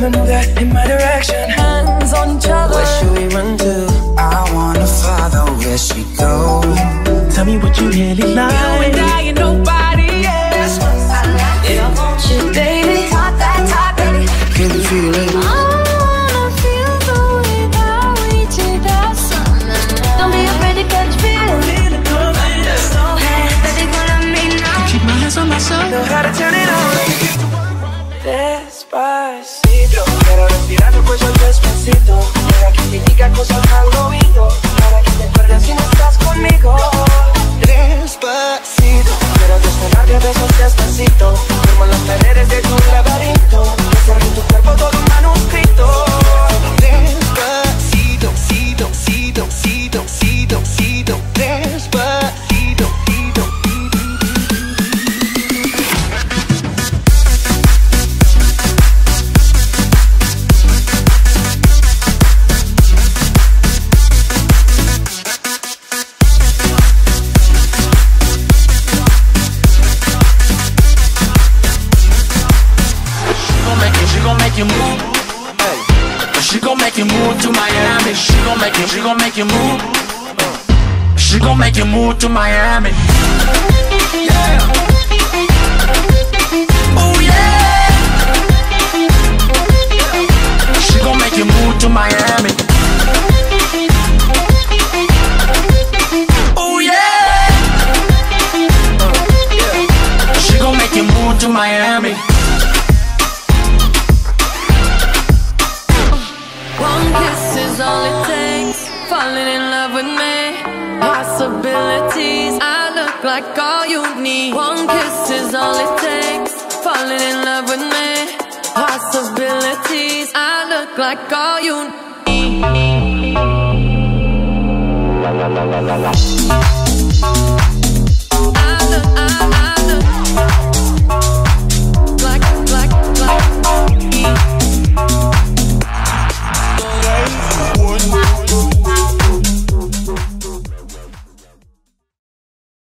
Coming back in my direction. Hands on each other. Where should we run to? I wanna follow where she go? Tell me what you really like. You and I and nobody else. I like. Yeah, I want you, baby. Top that, top, baby Can you feel it? I Know how to turn it on. Yeah. Tirando el cuello despacito. Para que te diga cosas al Para que te acuerdes si no estás conmigo. make you move. She gon' make you move to Miami. Yeah. Oh yeah. She gon' make you move to Miami. Oh yeah. She gon' make you move to Miami. possibilities. I look like all you need. One kiss is all it takes. Falling in love with me. Possibilities. I look like all you need. I look. I